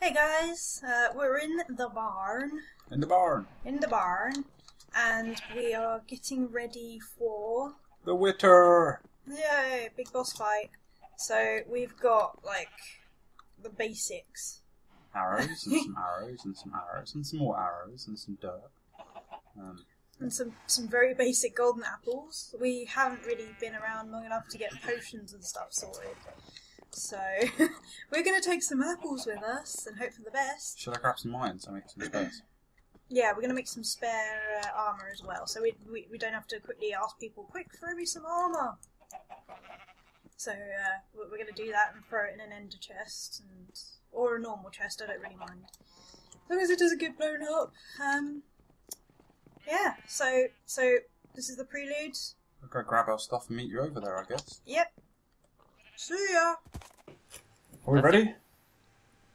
Hey guys, uh, we're in the barn, In the barn. in the barn, and we are getting ready for The Wither. yay, big boss fight. So we've got like the basics. Arrows and some arrows and some arrows and some more arrows and some dirt. Um, and some some very basic golden apples. We haven't really been around long enough to get potions and stuff sorted. So we're gonna take some apples with us and hope for the best. should I grab some mines and make some space? Yeah, we're gonna make some spare uh, armor as well, so we, we we don't have to quickly ask people, quick, throw me some armor. So uh, we're we're gonna do that and throw it in an ender chest and or a normal chest. I don't really mind, as long as it doesn't get blown up. Um, yeah. So so this is the prelude. I'll go grab our stuff and meet you over there, I guess. Yep. See ya. Are we ready?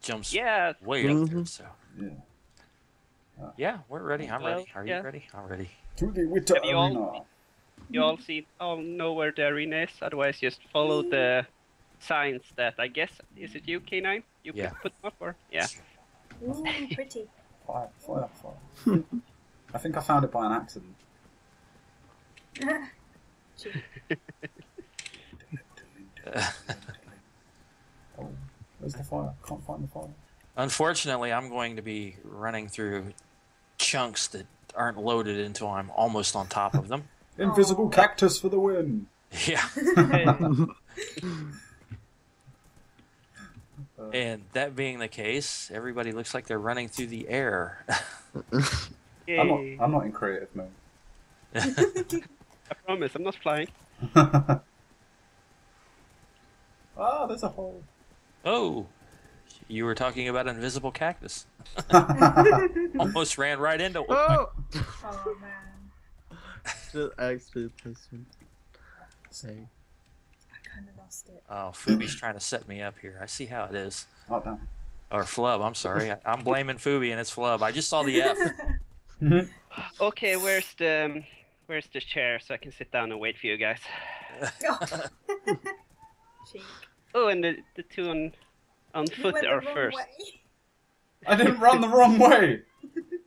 Jumps Yeah, way up mm-hmm. there. So Yeah. yeah, we're ready. I'm Well, ready. Are yeah. you ready? I'm ready. To the Wither Have you all- you all see, all oh, know where the arena is. Otherwise, just follow the signs that I guess is it you, K9? You Yeah. put them up, or yeah. Ooh, pretty. Fire, fire, fire. I think I found it by an accident. Oh, where's the fire? Can't find the fire. Unfortunately, I'm going to be running through chunks that aren't loaded until I'm almost on top of them. Invisible Oh. cactus for the win. Yeah, and that being the case, everybody looks like they're running through the air. Yay. I'm not. I'm not in creative mode. I promise, I'm not flying. ah, there's a hole. oh, you were talking about invisible cactus. Almost ran right into one. Oh! Oh man, Just actually placement. Say. I kind of lost it. Oh, Fubi's trying to set me up here. I see how it is. Oh damn. Or Flub, I'm sorry. I, I'm blaming Fubi and it's Flub. I just saw the F. Okay, where's the um, where's the chair so I can sit down and wait for you guys? Oh, and the the two on on You foot went the are wrong first. way. I didn't run the wrong way.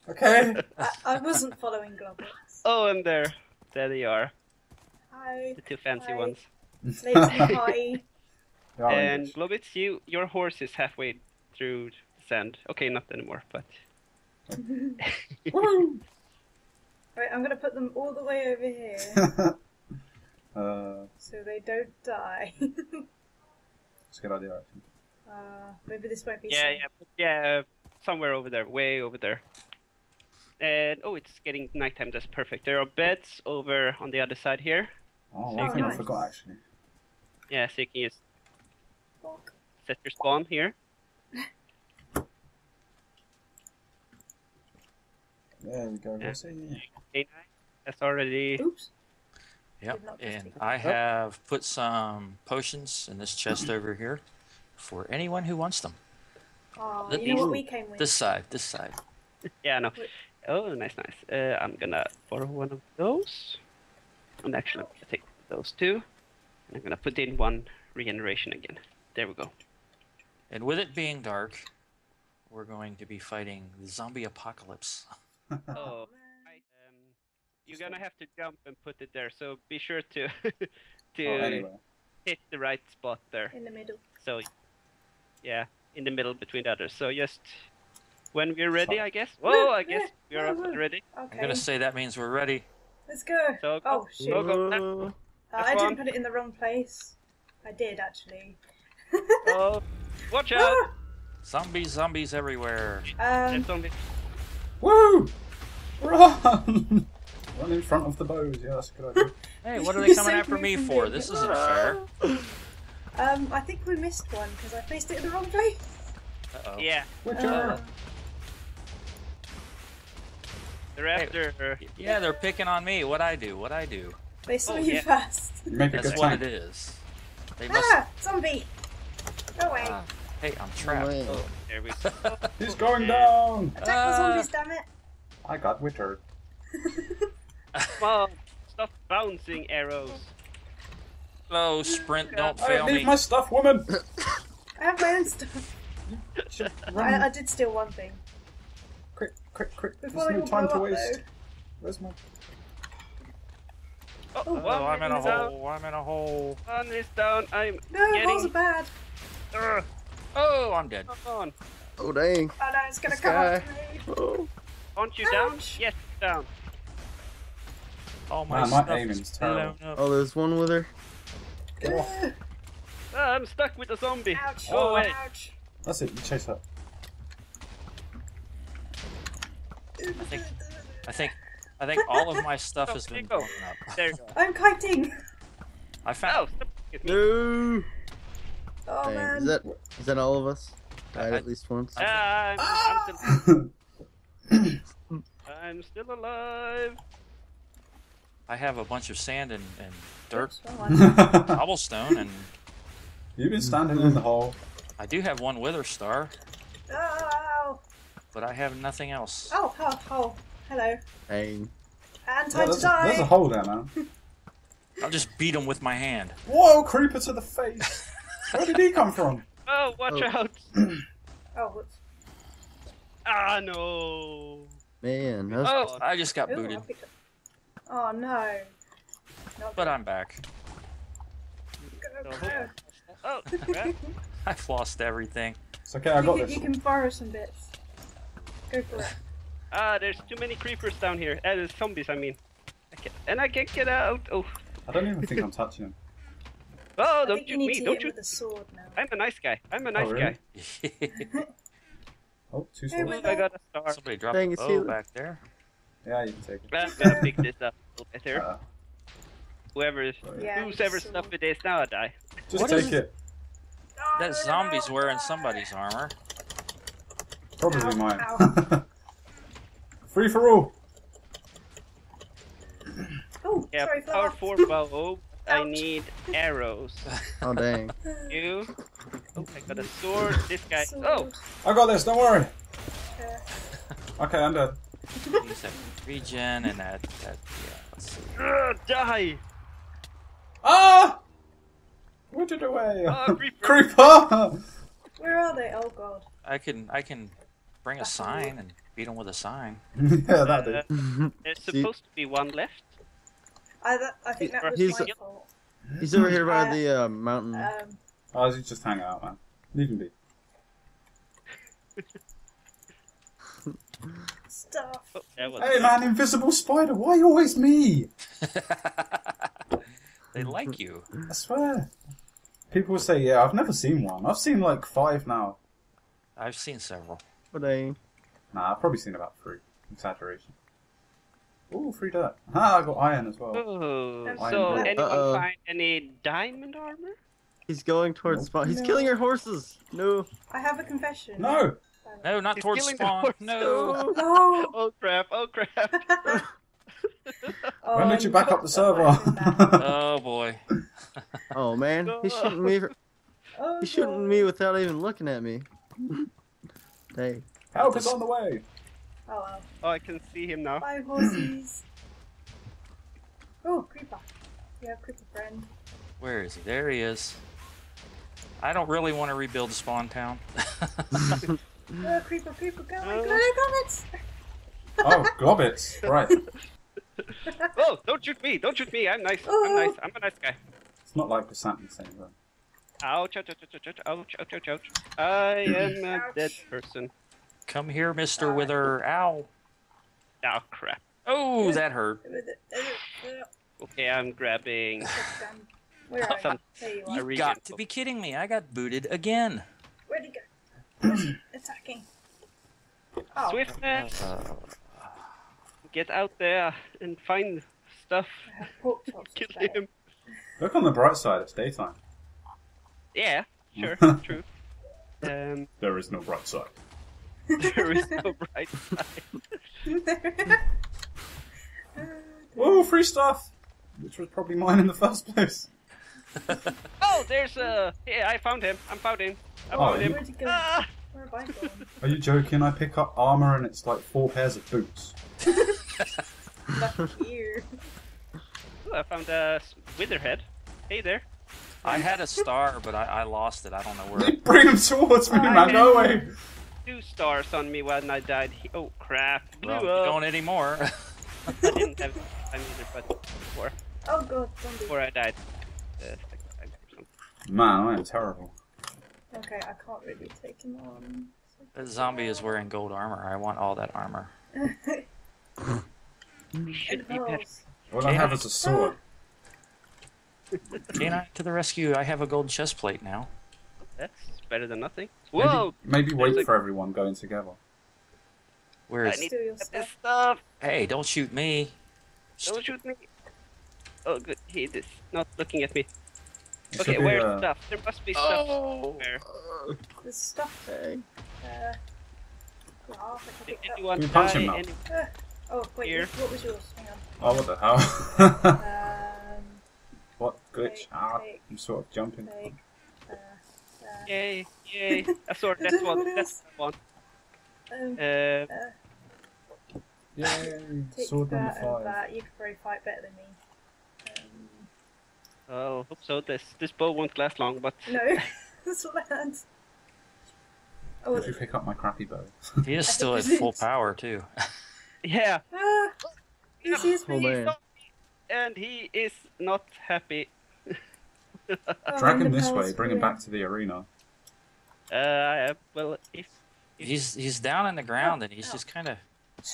Okay. I, I wasn't following Globbits. Oh, and there, there they are, Hi, the two fancy Hi. ones. ladies and party. And English. Globbits, you your horse is halfway through the sand. Okay, not anymore, but Woo! Right, I'm gonna put them all the way over here uh, so they don't die. it's a good idea actually. uh, maybe this won't be yeah, safe. yeah, but yeah, somewhere over there, way over there. And oh, it's getting nighttime. That's perfect. There are beds over on the other side here. Oh, So one you thing I forgot actually. Yeah, so you can just Fuck. set your spawn here. There we go. Yeah. We'll see. That's already. Oops. Yep. Did not just And take it. I have put some potions in this chest over here for anyone who wants them. Oh, Let you know what we came with? This side, this side. Yeah, no. Wait. Oh, nice, nice. Uh, I'm gonna borrow one of those. And actually, I'm gonna take those two. And I'm gonna put in one regeneration again. There we go. And with it being dark, we're going to be fighting the zombie apocalypse. Oh, right. Um, you're gonna have to jump and put it there. So be sure to to Oh, anyway. hit the right spot there. In the middle. So, yeah, in the middle between the others. So just when we're ready, I guess. Whoa, I guess we are Woo, woo. ready. I'm gonna say that means we're ready. Let's go. So go, oh shit! go, go. Oh, Uh, I didn't one. put it in the wrong place. I did actually. Oh, watch out! Zombies, zombies everywhere. um, There's only Woo! Run! Run in front of the bows. Yeah, that's a good idea. Hey, what are they coming after me me for? This isn't fair. um, I think we missed one because I placed it in the wrong place. Uh-oh. yeah. Witcher! Uh, They're after. Yeah, they're picking on me. What I do? What I do? they saw Oh, you yeah. first. make a That's good what tank. it is. They must. Ah, zombie! Go away! Ah, hey, I'm trapped. way. Oh, there we go. He's going down! Attack the zombies, damn it! I got Wither. Come on, stop bouncing arrows. Oh, sprint, don't Hey, fail leave me. my stuff, woman! I have my own stuff. Run. I, I did steal one thing. Quick, quick, quick. There's Before they no time to up, waste. though. Where's my... Oh, Oh, Oh, one I'm in a is down. hole. I'm in a hole. One is down. I'm No, Getting- holes are bad. Ugh, Oh, I'm dead. come on. Oh dang. Oh no, it's gonna This come guy. Oh. Aren't you down? Ouch. Yes, down. All my Man, my stuff aiming's is terrible. up. Oh, there's one with her. Get off. Ah, I'm stuck with a zombie. Ouch. Go away. Ouch. That's it, you chase her. I think, I think, I think all of my stuff Oh, has been Nico. blown up. There you go. I'm kiting. I Oh, found. stop with me. No. Oh Dang. man. Is that is that all of us? Died I- at least once. Ah, I'm, I'm, still! I'm still alive. I have a bunch of sand and, and dirt, Oops, wrong one. cobblestone, and You've been standing in the hole. I do have one wither star, Oh, but I have nothing else. oh, oh, oh. Hello. Dang. And Yeah, time to die. a, there's a hole there, man. I'll just beat him with my hand. Whoa, creeper to the face! Where did he come from? Oh, watch Oh. out. Oh, whoops. Ah, no. Man, that was Oh, I just got Ooh, booted, I Oh no. Not but I'm back. Go, go. oh, crap. I've lost everything. It's okay, I You got can, this. you can borrow some bits. Go for it. Ah, there's too many creepers down here. Uh, there's zombies, I mean. I and I can't get out. Oh, I don't even think I'm touching him. Oh don't think you shoot need me. to Don't hit him shoot. with sword now. I'm a nice guy. I'm a nice Oh, really? guy. Oh, two Hey, swords. wait. I got a star. Somebody dropped Dang, a it's bow you. back there. Yeah, you can take it. I'm gonna pick this up a little better. Uh, Whoever, Yeah, whose ever sword. stuff it is now, I die. just What take is- it. Oh, That zombie's wearing somebody's armor. Probably mine. Free for all. Oh, Yeah, sorry, power flower. four bow. I need arrows. oh dang. You. Oh, I got a sword. This guy. Oh, I got this, don't worry. Uh, Okay, I'm dead. Use that regen and that. that yeah, let's see. Ugh, die! Ah! Put it away. Oh, creeper. Creeper! Where are they? Oh god. I can I can bring a sign and beat him with a sign. yeah, that. Uh, there's See- supposed to be one left. I, that, I think that was He's- my fault. He's over here by Uh, the uh, mountain. Um, I was just hanging out, man. Leave him be. stuff. Oh. Hey, man, invisible spider, why are you always me? they like you. I swear. People say, yeah, I've never seen one. I've seen like five now. I've seen several. oh dang. Nah, I've probably seen about three. Exaggeration. Ooh, free dirt. Ah, I got iron as well. Oh, I'm so dead. anyone Uh-oh. find any diamond armor? He's going towards Nope. spawn. He's No. killing our horses. No. I have a confession. No! No, not He's towards the spawn. No. No. No. Oh crap! Oh crap! Oh, when did you back up the server? Oh boy. Oh man, he's shooting me. Oh, He's shooting me without even looking at me. Dang. Help is on the way! Oh well. Oh, I can see him now. Bye, horsies. oh, creeper. You have creeper friend. Where is he? There he is. I don't really want to rebuild the spawn town. Oh, creeper, creeper, go away, Oh. go away, comments. Oh, globbits. Right. Oh, don't shoot me! Don't shoot me! I'm nice. I'm oh. nice. I'm a nice guy. It's not like the Santa saying that. Ouch! Ouch! Ouch! Ouch! Ouch! Ouch! Ouch! Ouch! ouch. I am a Ouch. dead person. Come here, Mister Wither. Ow. Oh crap! Oh, that hurt. Okay, I'm grabbing. Where are you? Some- There you A are. You've got to be kidding me. I got booted again. Where'd he go? Attacking? Oh, Swiftness, Uh, get out there and find stuff. I have pork chops Kill today. him. Look on the bright side, it's daytime. Yeah, sure, true. Um, There is no bright side. there is no bright side. Oh, free stuff! Which was probably mine in the first place. Oh, there's a. Yeah, I found him. I found him. I Oh, found him. Where'd he go? Ah! Where have I gone? Are you joking? I pick up armor and it's like four pairs of boots. Lucky you. Oh, I found a s- witherhead. Hey there. I had a star, but I, I lost it. I don't know where. You bring him towards me, man. Go away. Two stars on me when I died. He- oh crap! Blew Well, up. don't anymore. I didn't have time either, but before Oh god, zombie. before I died. Uh, like, like. Man, I am terrible. Okay, I can't really take him on. the zombie is wearing gold armor. I want all that armor. we should be better. Impulse. All I have is a sword. Canine to the rescue! I have a gold chest plate now. That's better than nothing. Whoa! maybe wait a- for everyone going together. Where is I need to get stuff. this stuff. Hey, don't shoot me! Don't shoot me. Oh, good. He is not looking at me. It Okay, where's uh, stuff? There must be stuff somewhere. There's stuff. Dang. Uh, glass can Did pick up. anyone you punch die? him now? Uh, oh, wait, Here. what was yours? Hang on. Oh, what the hell? Um, what glitch? Take, Ah, take, I'm sort of jumping. take. Yay! Yay! A sword. I That's don't one. what That's one. um, Uh, uh, Yay! take Sword number that and five. that. You could probably fight better than me. Um, I'll hope so. This this bow won't last long, but no, that's what I had. Oh, Did you pick up my crappy bow? He is still at full power too. yeah. ah, he sees Oh, me. man. And he is not happy. Oh, Drag him this way. Bring him back to the arena. Uh, well, if He's he's down in the ground and he's just kind of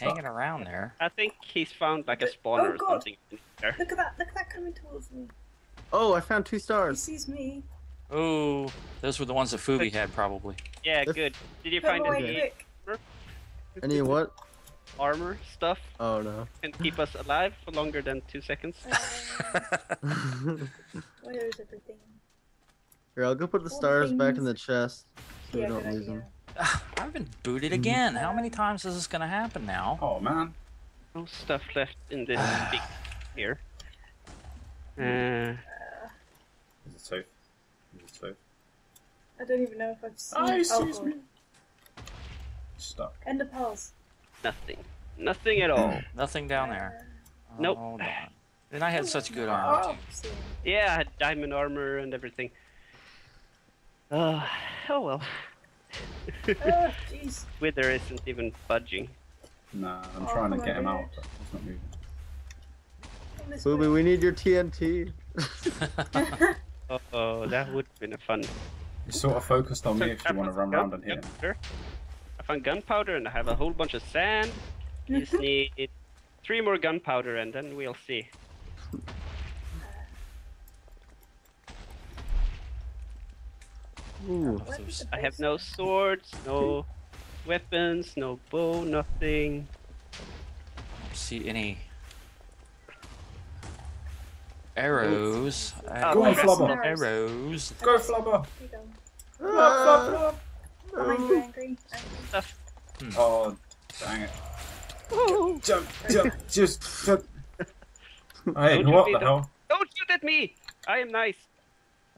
hanging around there. I think he's found like a But- spawner oh, or God. something in there. Look at that! Look at that coming towards me. Oh, I found two stars. He stars. sees me. Oh, those were the ones that Fubi had probably. Yeah, If- good. Did you find any quick. Any what? armor stuff Oh no. can keep us alive for longer than two seconds? Um, where is everything? Here, I'll go put the All stars back in the chest so Yeah, we don't lose them. I've been booted again. How many times is this gonna happen now? Oh man. No stuff left in this big here. Uh, Is it safe? Is it safe? I don't even know if I've seen. Ah, he oh, sees God. me. Stuck. Ender pearls. nothing. Nothing at all. Nothing down there. Nope. Oh, darn. And I had such good armor Oh, Yeah, I had diamond armor and everything. Uh, oh well. Oh, jeez. Wither isn't even budging. Nah, I'm Oh, trying to get him out, but he's not moving. Come Booby, we need your TNT. Oh, that would have been a fun. He's sort of focused on me if you want to run around gun- and hit him. I found gunpowder and I have a whole bunch of sand. You just need three more gunpowder and then we'll see. Ooh. Where did the I have no swords, no weapons, no bow, nothing. See any arrows? I Go on, Flubber. Arrows. Go, Flubber! Here you go. Behind you, angry. angry. Hmm. Oh, dang it. Jump, jump, just jump. Hey, Don't what the the- hell? Don't shoot at me! I am nice.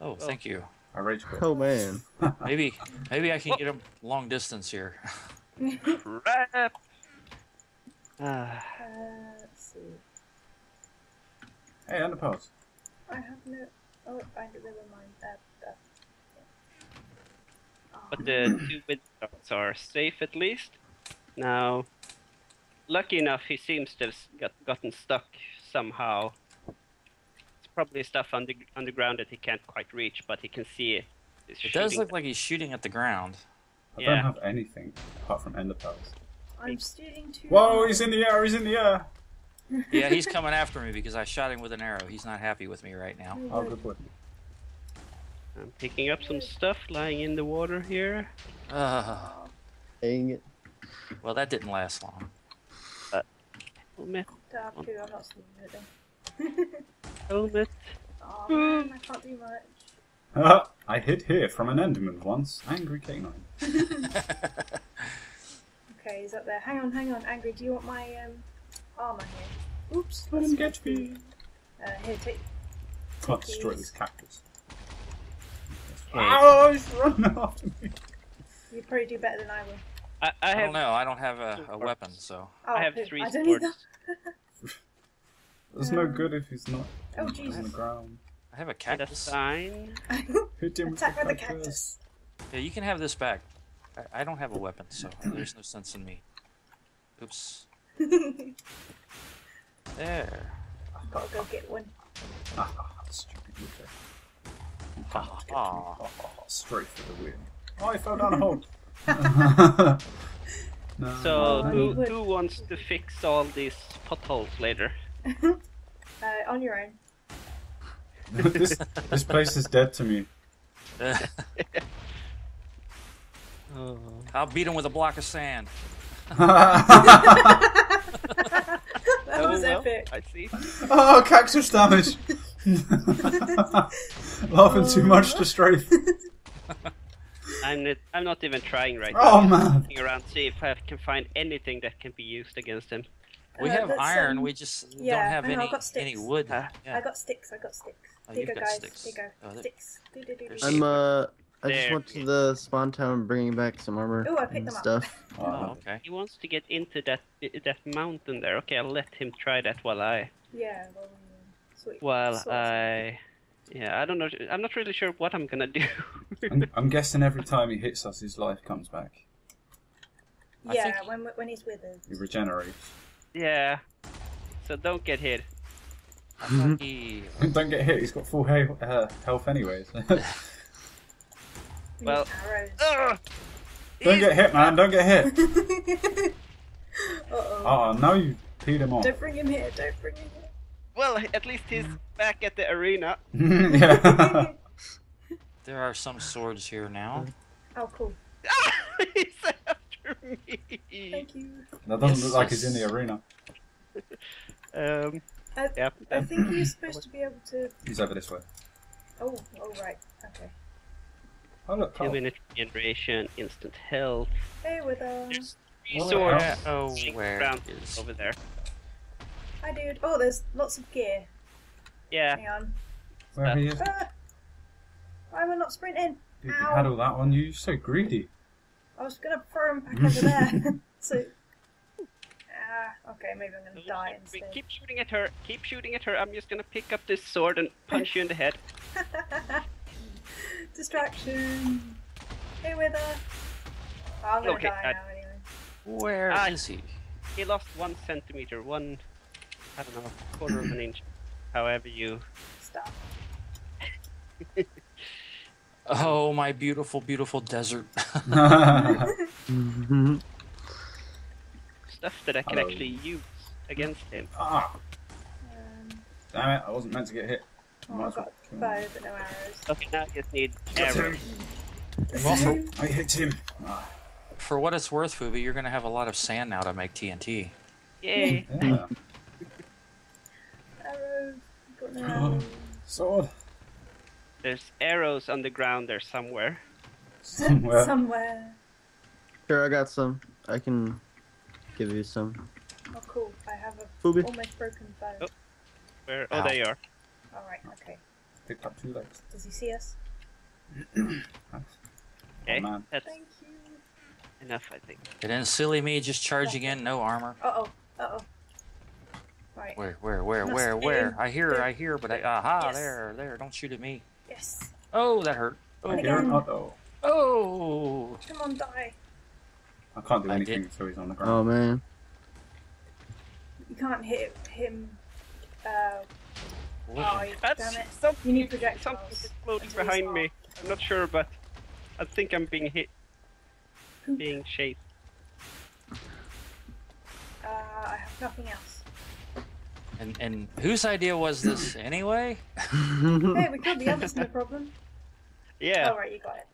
Oh, oh. thank you. I rage quit. Oh man. Maybe maybe I can get him long distance here. Crap. Ah, Uh, let's see. Hey, underpass. I have no. Oh, I never mind. That. That. Oh, but the two wizards are safe at least. Now, lucky enough, he seems to have got, gotten stuck somehow. It's probably stuff under, underground that he can't quite reach, but he can see it. He's It does look like he's shooting at the ground. I Yeah. don't have anything apart from ender pearls. I'm stealing too. Whoa, he's in the air, he's in the air! Yeah, he's coming after me because I shot him with an arrow. He's not happy with me right now. Oh, good boy. I'm picking up some stuff lying in the water here. Uh, Dang it. well, that didn't last long. Helmet, Dark two. I'm not stealing it then. helmet. Oh man, I can't do much. Ah, I hid here from an enderman once. Angry K9. Okay, he's up there. Hang on, hang on, angry. Do you want my um armor here? Oops. Let him that's get me. Uh, here, take. I'll destroy this cactus. Oh, he's running after me. You probably do better than I will. I, I I have don't know. I don't have a, a weapon, so Oh, I have three I don't swords. That. It's no good if he's not Oh, on the ground. I have a Get a cactus. sign. Hit him with Attack with the cactus. cactus. Yeah, you can have this back. I, I don't have a weapon, so there's no sense in me. Oops. There. I've Gotta go get one. Ah, stupid Luca. You Ha, cannot get ha. me. Ah, ah, ah, Straight for the win. Oh, I fell down a hole. no. So Oh, who who wants to fix all these potholes later? Uh, on your own. this, this place is dead to me. I'll beat him with a block of sand. That Oh, was well, epic. I see. oh, cactus damage! Laughing too much to strafe. I'm not, I'm not even trying right Oh, now. Oh man. Looking around to see if I can find anything that can be used against him. We Uh, have iron. um, we just yeah, don't have I know, I've any got any wood. Ah. Yeah. I got sticks. I got sticks. Oh, Here you go, got guys. sticks. Here you go. Oh, sticks. Do, do, do, do. I'm uh. I just went to the spawn town bringing back some armor Ooh, I picked and them stuff. Oh, Oh, okay. He wants to get into that that mountain there. Okay, I'll let him try that while I Yeah, well. Sweet. while Sort. I yeah I don't know I'm not really sure what I'm gonna do. I'm, I'm guessing every time he hits us, his life comes back. Yeah, when when he's with us. He regenerates. Yeah, so don't get hit. I thought he. Don't get hit, he's got full he- uh, health anyways. Well- Ugh! Don't get hit, man, don't get hit! Uh oh. Oh, now you peed him off. Don't bring him here. Don't bring him here. Well, at least he's back at the arena. yeah. There are some swords here now. oh, cool. He's after me. Thank you. That doesn't Yes, look like he's in the arena. Um, I, yeah. I think you're supposed to be able to. He's over this way. Oh, oh right. Okay. Oh, look, Two Carl. minute regeneration, instant health. Hey, with um. There's three Oh, swords yeah. Oh, laying where around is? over there. Hi, dude. Oh, there's lots of gear. Yeah, Hang on. Where are you? Ah! Why am I not sprinting? You Ow. had all that on you, you're so greedy. I was gonna throw him back over there. so. Ah, okay, maybe I'm gonna die We instead. keep shooting at her. Keep shooting at her. I'm just gonna pick up this sword and punch you in the head. Distraction. Hey, with her. Oh, I'm gonna Okay, die I- now anyway. Where Ah. is he? He lost one centimeter, one, I don't know, quarter of an inch. However you. Stop. Oh, my beautiful, beautiful desert. Mhm. Stuff that I can Hello. actually use against him. ah, Um, damn it, I wasn't meant to get hit. oh, I've as well got kill him. bow, but no arrows. Okay, now I just need Get arrows. him. For, I hit him. Ah, for what it's worth, Fubi, you're gonna have a lot of sand now to make TNT. Yay! yeah. Arrows. Got no arrows. Sword. There's arrows on the ground there somewhere. Somewhere. Somewhere. Sure, I got some. I can give you some. Oh, cool. I have a Fubi. almost broken bow. Oh. Where? Oh, Ow. there you are. Alright, okay. Picked up two legs. Does he see us? Okay, Oh, man. that's Thank you. enough, I think. And then silly me just charging in, no armor. Uh oh. Uh oh. Right. Where, where, where, Must where, where? I hear her. I hear but I, aha, Yes. there, there, don't shoot at me. Yes. Oh, that hurt. Oh, And Here, again. uh oh. oh. Come on, die. I can't do I anything did. until he's on the ground. Oh man. You can't hit him. Uh, oh, you- That's damn it. something. You need projectiles Something's exploding until behind me. I'm not sure, but I think I'm being hit, being chased. Uh, I have nothing else. And, and whose idea was this anyway? Hey, we killed the others, no problem. Yeah. Oh, right, you got it.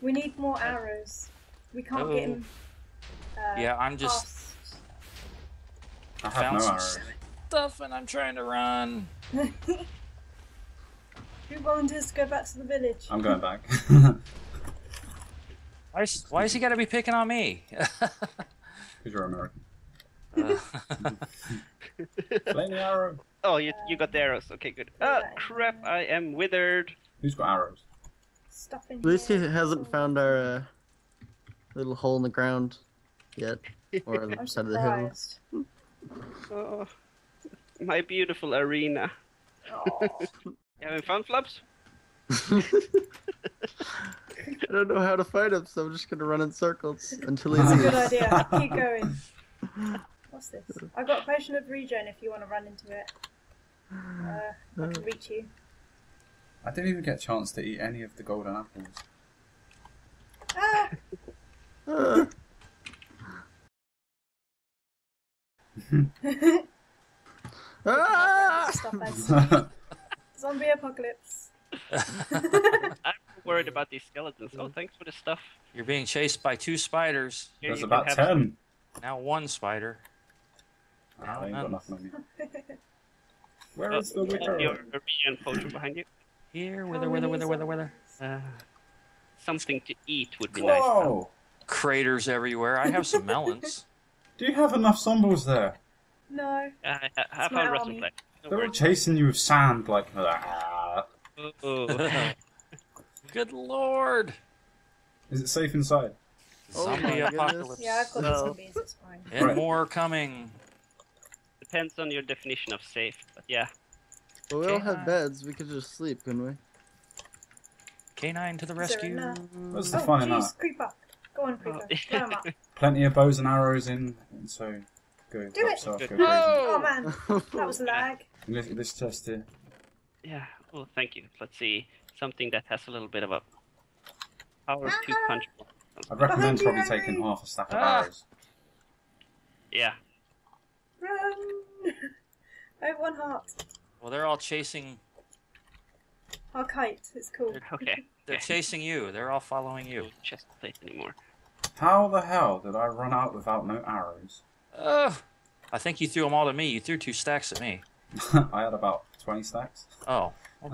We need more arrows. We can't get him. Uh, Yeah, I'm just past- I have found no some arrows. stuff and I'm trying to run. Who volunteers to go back to the village? I'm going back. Why, is- why is he got to be picking on me? Because you're American. Uh, Flaming arrow. Oh, you you got the arrows. Okay, good. Oh crap! I am withered. Who's got arrows? Stuff in At least he here. hasn't found our uh, little hole in the ground yet, or on the I'm side of the hill. Oh, my beautiful arena. Oh, You having fun, Flubs? I don't know how to fight him, so I'm just gonna run in circles until he that's a good idea. Keep going. What's this? I've got a potion of regen if you want to run into it. Uh, I can reach you. I didn't even get a chance to eat any of the golden apples. Ah! Ah, ah! Stuff as zombie apocalypse. I'm worried about these skeletons. Oh, thanks for the stuff. You're being chased by two spiders. Here There's about can have some- ten. Now one spider. Oh, I ain't got nothing on me. Where Oh, is the Your wither? potion behind you. Here, How wither, wither, many wither, wither, wither. Uh, something to eat would be nice. Whoa! Craters everywhere. I have some melons. Do you have enough zombies there? No. Uh, ha- have my fun, Russell. Play. No They were worries. chasing you with sand like ah. Oh, Good lord! Is it safe inside? Oh my Zombie goodness. apocalypse. Yeah, I've got the No. zombies. It's fine. And Right. more coming. Depends on your definition of safe, but yeah. Well, we all Okay. have beds. We could just sleep, couldn't we? Canine to the rescue. What's the Oh, fun in that? creeper. Go on, creeper. Oh. Blow 'em up. Plenty of bows and arrows in, and so go Do it. south, go Good. Oh man, that was lag. This, this chest here. Yeah. Well, thank you. Let's see. Something that has a little bit of a power two punch. I'd recommend probably taking half a stack of Ah. arrows. Yeah. Run. I have one heart. Well, they're all chasing. Our kite. It's cool. Okay. They're chasing you. They're all following you. No chest plate anymore. How the hell did I run out without no arrows? Oh, I think you threw them all to me. You threw two stacks at me. I had about 20 stacks. Oh. Oh,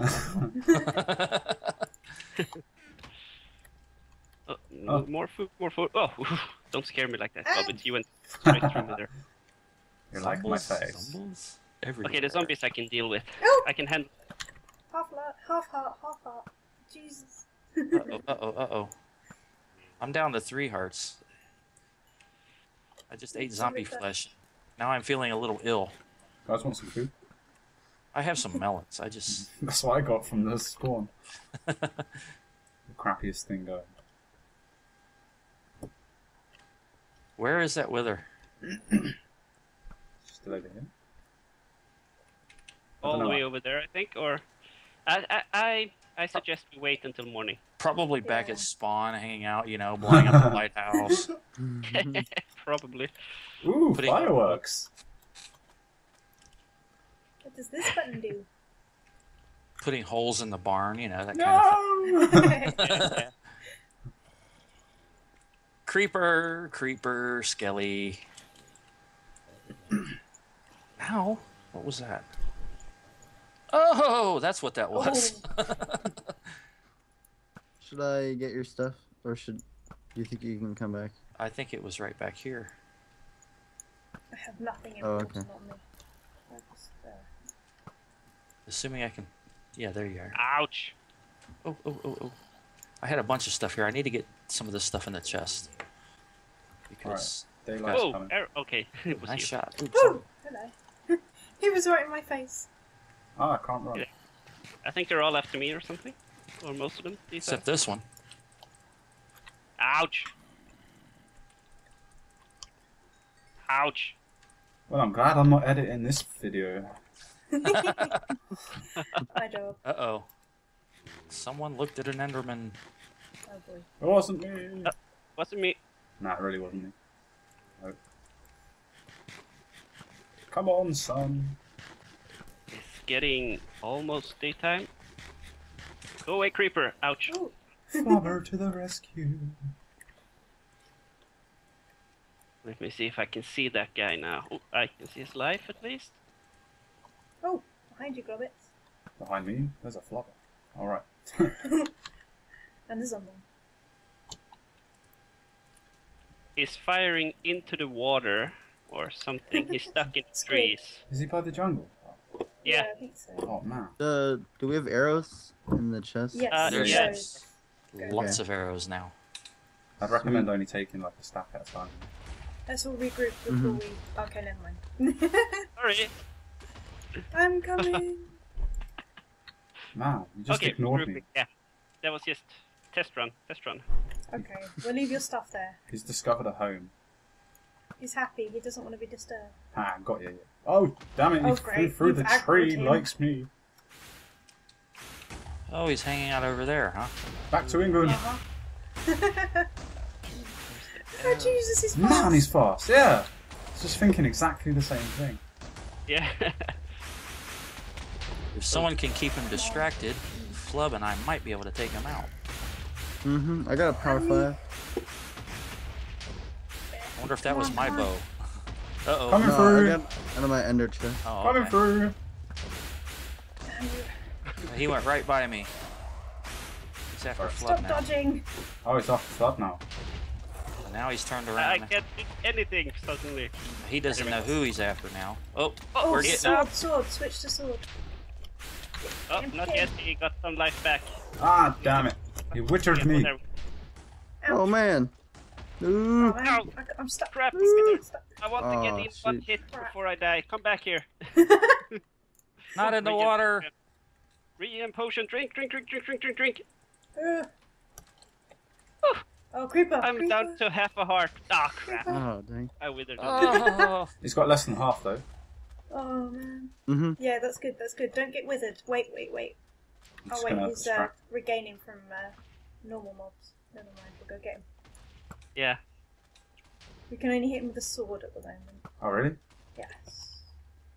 uh, no, Oh. More food, more food. Oh, don't scare me like that, Bobbit. Um. You went straight through there. You like my Zombies, face. zombies everywhere. Okay, the zombies I can deal with. Oh, I can handle. half heart, half heart, half heart. Jesus. Uh-oh, uh-oh, uh-oh. I'm down to three hearts. I just ate zombie flesh. Now I'm feeling a little ill. Guys want some food? I have some melons. I just... That's what I got from the spawn. the crappiest thing going. Where is that wither? Still over here. all the know. way over there, I think. Or I, I, I, I suggest we wait until morning. Probably back Yeah. at spawn, hanging out, you know, blowing up the lighthouse. Probably. Ooh, Putting- fireworks! What does this button do? Putting holes in the barn, you know, that kind of thing. No! Creeper, creeper, skelly. Ow! What was that? Oh, that's what that was. Should I get your stuff, or should do you think you can come back? I think it was right back here. I have nothing Oh, important okay. on me. I just, uh, Assuming I can. Yeah, there you are. Ouch. Oh, oh, oh, oh. I had a bunch of stuff here. I need to get some of this stuff in the chest. Because. Daylight's Oh, coming. er- okay. it was Nice you. shot. Oops. Woo! Hello. He was right in my face. Ah, I can't run. Yeah. I think they're all after me or something, or most of them. These Except this one. Ouch. Ouch. Well, I'm glad I'm not editing this video. My job. Uh oh. Someone looked at an Enderman. Oh boy. It wasn't me! Uh. Wasn't me. Nah, it really wasn't me. Nope. Come on, son. It's getting almost daytime. Go away, creeper. Ouch. Ooh. Flubber to the rescue. Let me see if I can see that guy now. Oh, I can see his life at least. Oh, behind you, Globbits. Behind me, there's a flubber. Alright. And the zombie. He's firing into the water or something. He's stuck in Squid. trees. Is he by the jungle? Yeah. I think so. Oh man. Uh, do we have arrows in the chest? Yes. Uh, There's yes. lots of arrows now. I'd recommend only taking like a stack at a time. Let's all regroup before Mhm. we. Okay, never mind. Sorry. I'm coming. Man, you just okay, ignored grouping. me. Yeah, that was just test run. Test run. Okay, we'll leave your stuff there. He's discovered a home. He's happy. He doesn't want to be disturbed. Ah, got you. Oh, damn it! Oh, he flew great, through you've the tree. him. Likes me. Oh, he's hanging out over there, huh? Back to England. Uh-huh. oh Jesus, he's fast. Man, he's fast. Yeah. I was just thinking exactly the same thing. Yeah. If someone can keep him distracted, Flub and I might be able to take him out. Mm-hmm. I got a power five. I wonder if that was my bow. Uh oh. Coming No, I through. got out of my ender chest. Oh, Coming okay. through. He went right by me. He's after Stop Flub Stop now. dodging. Oh, he's off the flood now. And now he's turned around. I can't do anything suddenly. He doesn't know who he's after now. Oh, Oh, we're getting sword, sword. Switch to sword. Oh, not yet. He got some life back. Ah, damn it. He withered me. Oh man. Ooh. Oh, man, Ow. I, I'm stuck. Crap. I'm stuck. I want to get Oh, in one hit before I die. Come back here. not in the Regen water. potion. Regen potion. Drink, drink, drink, drink, drink, drink, drink. Ugh. Oh, creeper. I'm creeper. down to half a heart. Ah, crap. Oh dang. I withered. Oh, He's got less than half though. Oh man. Mm-hmm. Yeah, that's good. That's good. Don't get withered. Wait, wait, wait. I'm Oh wait, he's uh, regaining from uh, normal mobs. Never mind. We'll go get him. Yeah. We can only hit him with a sword at the moment. Oh, really? Yes.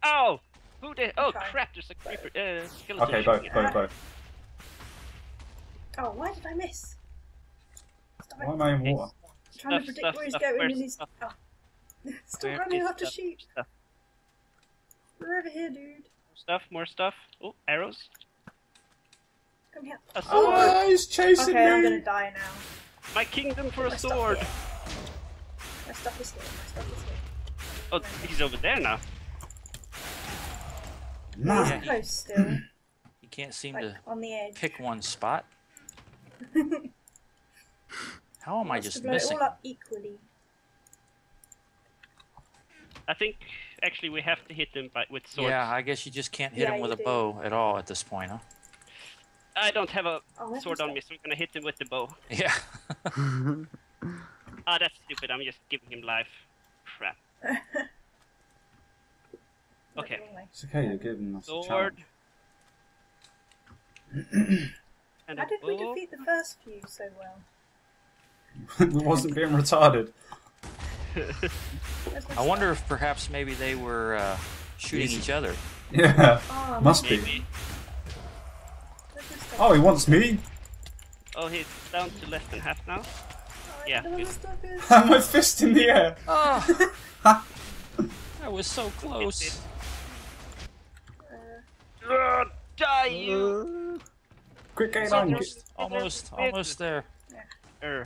Oh! Who did? Oh Okay. crap! There's a creeper. Uh, skeleton Okay, go, shooting at go, Oh, why did I miss? Stop it. Why am I in water? I'm trying to predict stuff, where he's stuff. going and he's. stuff? Oh. Stop Where running after stuff? sheep. Stuff, We're over here, dude. More stuff, more stuff. Oh, arrows. Come here. A sword. Oh, he's chasing Okay, I'm gonna die now. My kingdom for My a sword. here. My stuff is here. My stuff is here. Oh, he's over there now. Man, Yeah, he- Close still. he can't seem like to on the edge. pick one spot. How am I just to blow missing? it all up equally. I think actually we have to hit them by, with swords. Yeah, I guess you just can't hit Yeah, him with a do. bow at all at this point, huh? I don't have a Oh, sword on me, so I'm gonna hit him with the bow. Yeah. Ah, that's stupid. I'm just giving him life. Crap. Okay. It's okay. You're giving us a Sword. challenge. and How a did we defeat the first few so well? we wasn't being retarded. I wonder if perhaps maybe they were uh, shooting Easy. each other. Yeah, Oh, must be. Maybe. where's my stuff? Oh, he wants me. Oh, he's down to less than half now. Yeah, don't know where my good. And my fist in the air. Oh, that was so close. Uh, die you! Quick, get on. Almost, almost, almost there. Er,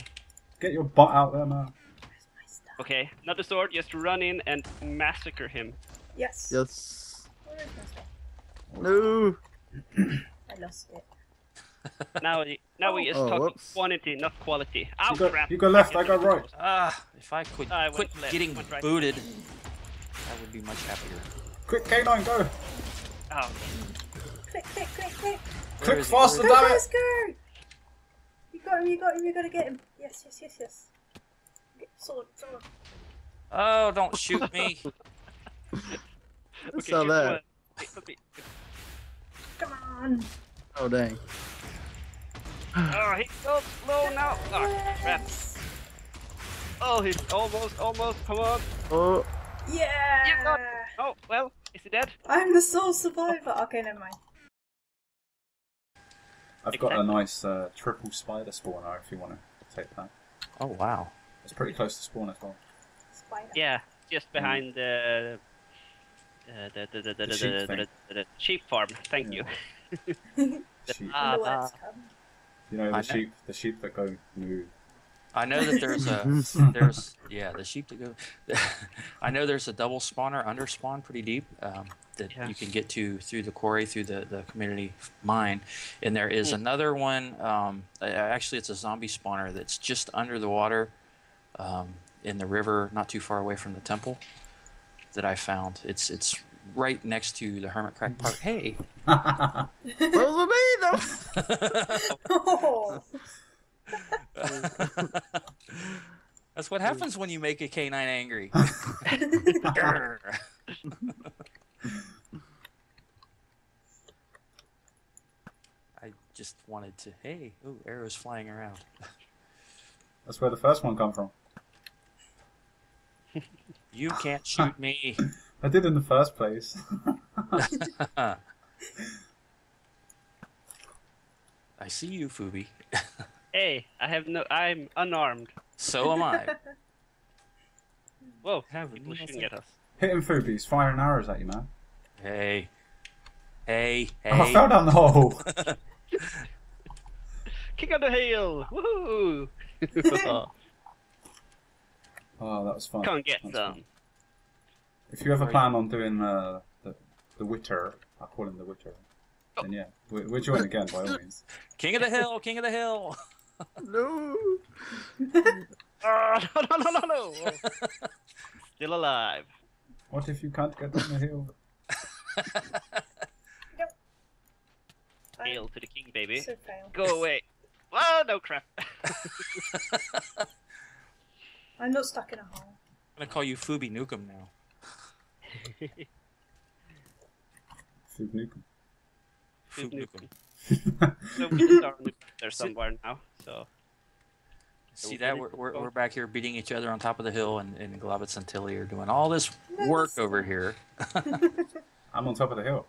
get your butt out there, man. where's my stuff? Okay, not a sword. Just run in and massacre him. Yes. yes. Where is my stuff? No. I lost it. Now, he- now we just Oh, talking whoops. quantity, not quality. Ow, You go- crap! you go left, I got right. Ah, if I could I quit left, getting right. booted, I would be much happier. Quick, K9, go. Ow. Click, click, click, click. Where Click is he? faster, Go, damn it. guys, go! You got him, you got him, you gotta get him. Yes, yes, yes, yes. Get sword, sword. Oh, don't shoot me. I Okay, saw shoot that. one. Wait, let me- Come on. Oh dang. Oh, he goes slow now. Oh, crap. Oh, he's almost, almost. Come on. Oh. Yeah. You got- Oh, well, is he dead? I'm the sole survivor. Okay, never mind. I've got a nice uh, triple spider spawner if you want to take that. Oh wow. It's pretty close to spawn as well. Spider. Yeah, just behind the. Uh, the, the, the, the, the, sheep the, the, the, the sheep farm. Thank Yeah. you. Sheep. Ah, You know I the know. sheep, the sheep that go moo. I know that there's a there's yeah the sheep that go. I know there's a double spawner under spawn pretty deep um, that Yeah. you can get to through the quarry through the the community mine, and there is another one. Um, uh, actually, it's a zombie spawner that's just under the water, um, in the river, not too far away from the temple. That I found. It's it's right next to the hermit crab park. Hey, What was it me though? Oh. that's what happens when you make a canine angry. I just wanted to. Hey, ooh, arrows flying around. That's where the first one come from. You can't shoot me. I did in the first place. I see you, Fuubi. Hey, I have no. I'm unarmed. So am I. Whoa, Have people nothing. shooting at us. Hitting Fubies, firing arrows at you, man. Hey, hey, hey. Oh, I fell down the hole. Kick on the hill! Woohoo! Oh, that was fun. Come get That was fun. Some. If you ever plan on doing uh, the the Witter, I call him the Witter. Then yeah, we we'll join again by all means. King of the hill, king of the hill. no. Oh, no, no, no, no, no! Still alive. What if you can't get down the hill? Hail to the king, baby. So. Go away. Oh, no crap. I'm not stuck in a hole. I'm gonna call you Fuubi Nukem now. Fub Nukem. Fub Nukem. Nukem. so we just are there somewhere now, so. See that we're, we're, we're back here beating each other on top of the hill, and, and Globbits and Tilly are doing all this work over here. I'm on top of the hill.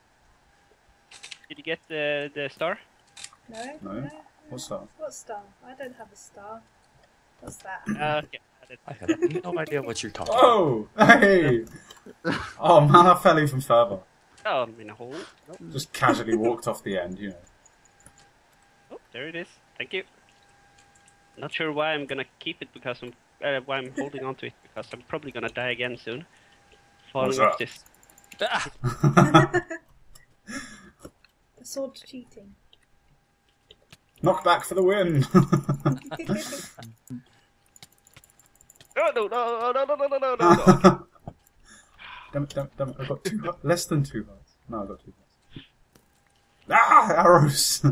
Did you get the, the star? No? No. What's that? What star? I don't have a star. What's that? Uh, okay. I have no idea what you're talking Oh, hey! Oh man, I fell even further. Oh, I'm in a hole. Just casually walked off the end, you know. Oh, there it is. Thank you. Not sure why I'm gonna keep it because I'm uh, why I'm holding on to it because I'm probably gonna die again soon. Falling What's off this. about. Ah! A sword cheating. Knock back for the win! No no no no no no no no! no. damn it, damn it, damn it. I've got two hearts. Less than two hearts. No, I've got two hearts. Ah! Arrows!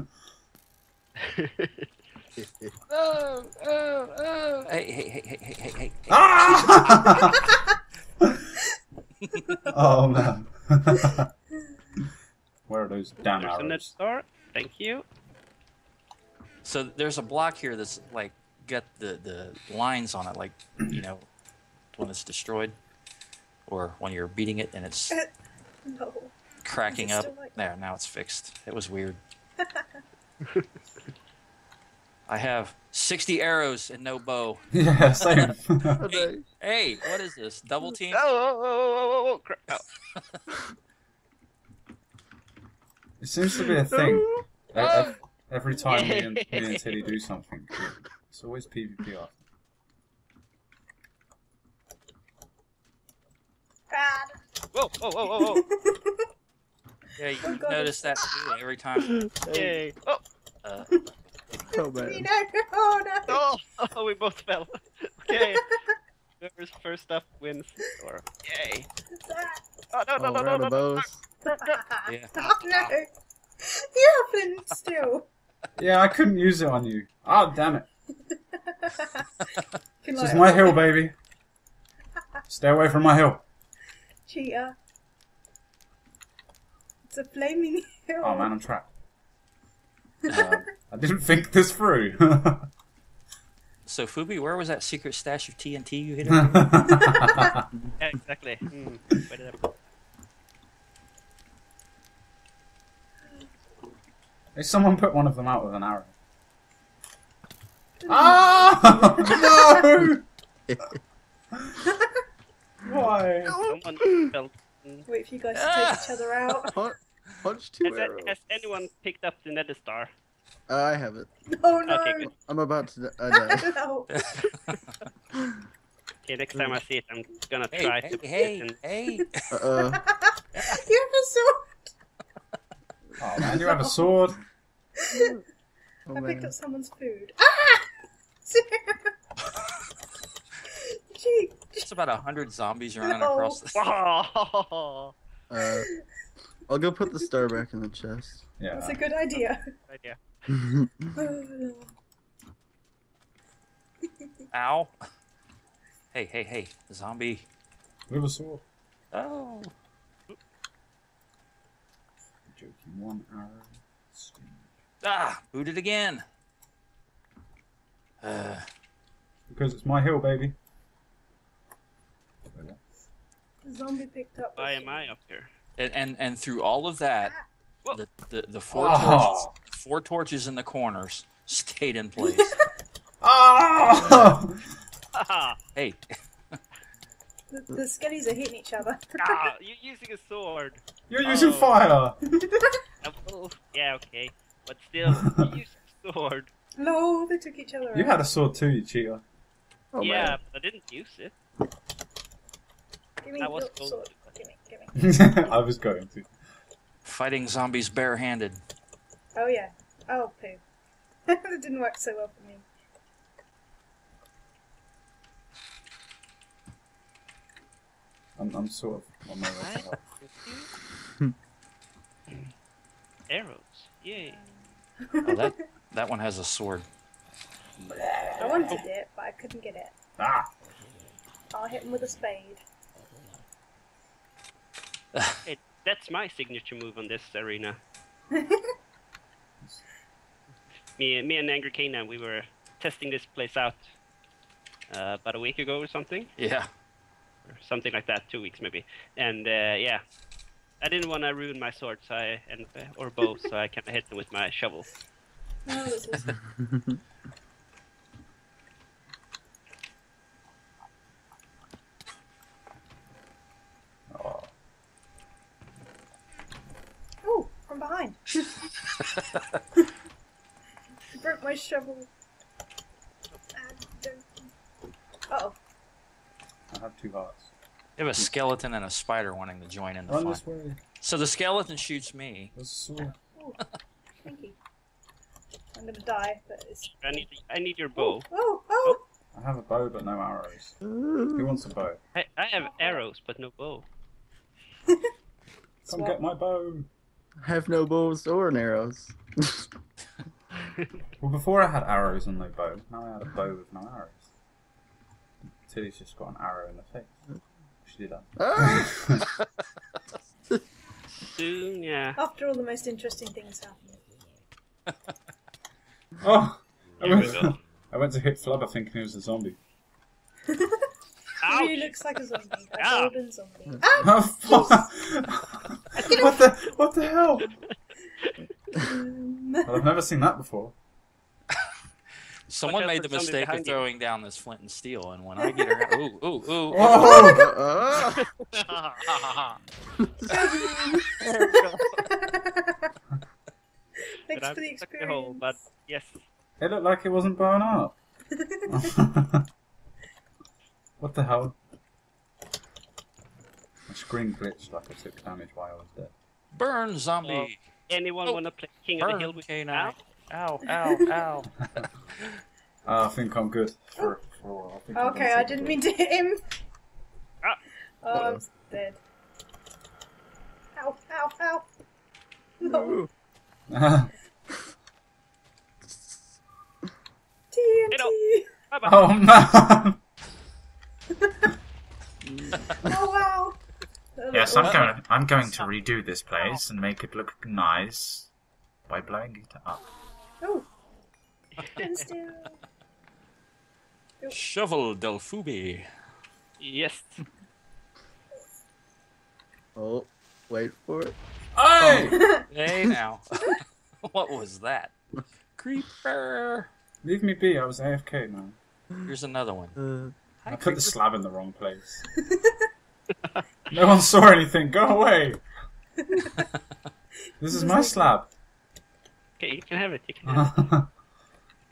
oh, oh, oh. Hey, hey, hey, hey, hey, hey, hey. ah! oh man. Where are those damn There's another arrows? star. Thank you. So there's a block here that's like got the the lines on it, like you know, when it's destroyed, or when you're beating it and it's no. cracking Is it up. like There, now it's fixed. It was weird. I have 60 arrows and no bow. Yeah, same. Are they- Hey, what is this? Double team? Oh oh oh oh oh! oh crap. Oh. it seems to be a thing. E- Oh. ev- Every time me and, me and Tilly do something, it's always PvP after. Bad. Whoa whoa whoa whoa whoa! Yeah, you Oh, God, notice that too every time. Yay! Oh Uh, Oh You man. know, oh no. oh oh! We both fell. Okay. Whoever's first up wins. Or yay! Oh no no Oh, no we're no out no! of no. bows. yeah. Oh no. You haven't still. Yeah, I couldn't use it on you. Ah, damn it. Can This is my hill, baby. Stay away from my hill. Cheater. It's a flaming hill. Oh man, I'm trapped. Um, I didn't think this through. So Fuubi, where was that secret stash of TNT you hid? Yeah, exactly. Hmm. Where did I... Hey, someone put one of them out with an arrow. Ah! no! Why? Someone fell. Wait for you guys to take each other out. Punch, punch two Has, arrows. has anyone picked up the nether star? Uh, I have it. Oh no. Okay, good. I'm about to uh, die. no. Okay, next time I see it, I'm gonna hey, try hey, to. hey, and- hey. Uh-uh. you have a sword. Oh man, you have a sword. Oh, I picked up someone's food. Ah! Gee. There's about a hundred zombies running No. across the. Wow! Uh, I'll go put the star back in the chest. Yeah. That's a good idea. Idea. Ow. Hey, hey, hey, zombie. With a sword. Oh. Joking. One arrow. Sting. Ah, booted again. Uh, Because it's my hill, baby. The zombie picked up. Why am I up here? and, and and through all of that, Whoa. the, the the four Oh. torches, four torches in the corners stayed in place. Ah! Haha! hey, The, the skellies are hitting each other. ah, you're using a sword. You're using Oh. fire! Uh, oh, yeah, okay. But still, you use a sword. No, they took each other You out. had a sword too, you cheater. Oh, yeah, man. but I didn't use it. Give me that was your sword. Give me, give me. I was going to. fighting zombies barehanded. Oh yeah. Oh poo. that didn't work so well for me. I'm, I'm sort of on my way to help. Arrows. Yay. Oh, that that one has a sword. I wanted it, but I couldn't get it. Ah! I'll hit him with a spade. Hey, that's my signature move on this arena. me, me and AngryKnine, we were testing this place out uh, about a week ago or something. Yeah. or something like that, two weeks maybe. And uh, yeah, I didn't want to ruin my sword, so I and or bow, so I kind of hit them with my shovel. No, this is. Oh. Oh, from behind. Broke my shovel. Oh, I have two hearts. You have a skeleton and a spider wanting to join in the Run fun. this way. So the skeleton shoots me. There's a sword. oh, thank you. I'm gonna die, but it's. I need I need your bow. Oh, oh! I have a bow but no arrows. Who wants a bow? I, I have arrows, but no bow. Come get my bow. I have no bows or arrows. Well, before I had arrows and no bow. Now I had a bow with no arrows. Tilly's just got an arrow in the face. She did that. Ah! Soon, yeah. After all, the most interesting things happen. Oh! I went. I went to hit Flubber thinking he was a zombie. He Ouch! really looks like a zombie. A Ah. golden zombie. Ah! Oh, what the what the hell? Um, Well, I've never seen that before. Someone made the mistake of behind you. throwing down this flint and steel, and when I get her, ooh, ooh, ooh, Oh! Ah! Thanks But for the I'm stuck in a hole, experience. but yes. It looked like it wasn't blown up. what the hell? My screen glitched like I took damage while I was dead. burn zombie, Anyone Oh. wanna play King of the Hill with canine. now? Ow, ow, ow. Uh, I think I'm good for, for I think I'm Okay, I didn't break. mean to hit him. Ah. Oh, I'm dead. Ow, ow, ow. No. TNT. Bye bye. oh man! Oh, wow. Yes, I'm going. I'm going to redo this place and make it look nice by blowing it up. Oh. And still. Shovel del Yes. Oh, wait for it. Hey! Hey now. what was that? Creeper. Leave me be. I was AFK, man. Here's another one. Uh, I put creeper. the slab in the wrong place. no one saw anything. Go away. this is my slab. Okay, you can have it. You can have it.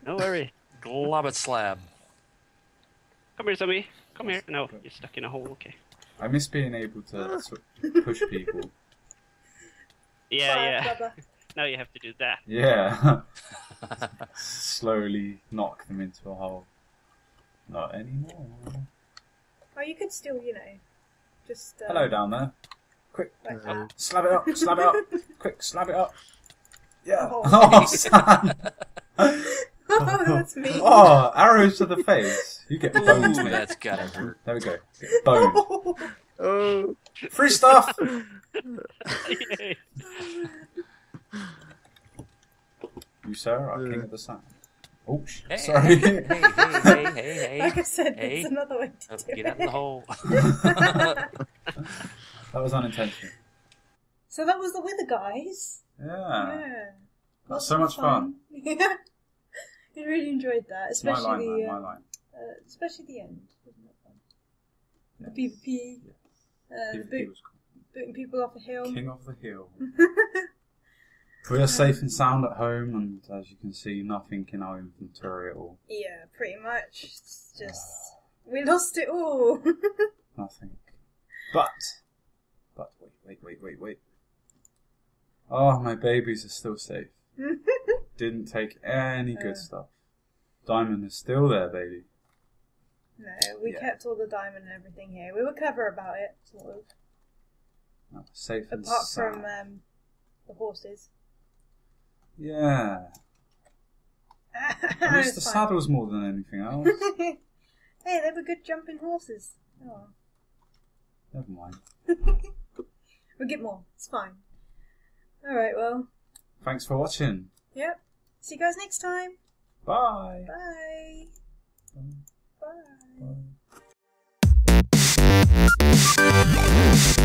No worry. Globbit slab. Come here, zombie. Come here. No, you're stuck in a hole. Okay. I miss being able to push people. Yeah, Bye, yeah. Bubba. Now you have to do that. Yeah. Slowly knock them into a hole. Not anymore. Oh, you could still, you know, just. Uh, Hello down there. Quick, Uh, slab it up, slab it up. Quick, slab it up. Yeah. Oh. Oh, Sam. oh, that's me. Oh, arrows to the face. You get boned, Ooh, mate. that's gotta hurt. There we go. Get boned. oh. Free stuff. Yay. You, sir, are king of the sand. Oh, sh- Hey, sorry. Hey, hey, hey, hey, hey. Like I said, Hey. there's another way to Oh, do get out of the hole. that was unintentional. So that was the wither, guys. Yeah. yeah. That's so much fun. Yeah. I really enjoyed that, It's my especially line, the man, my line. uh, especially the end. Wasn't it fun? Yes. The PvP, uh, the PvP boot, was cool. Booting people off a hill. King of the hill. We are safe and sound at home, and as you can see, nothing in our inventory at all. yeah, pretty much. It's just we lost it all. Nothing. But, but wait, wait, wait, wait, wait. Oh, my babies are still safe. Didn't take any good Uh. stuff. Diamond is still there, baby. no, we Yeah. kept all the diamond and everything here. We were clever about it, sort of. Oh, safe and Apart sound. from um, the horses. Yeah. I miss It's the saddles more than anything else. hey, they were good jumping horses. Oh. Never mind. We'll get more. It's fine. Alright, well, Thanks for watching. yep. See you guys next time. Bye. Bye. Bye. Bye. Bye.